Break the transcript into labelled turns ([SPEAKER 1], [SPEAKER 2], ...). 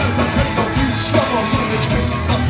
[SPEAKER 1] Selber Kämpfer, Fließschlag, seine Geschwister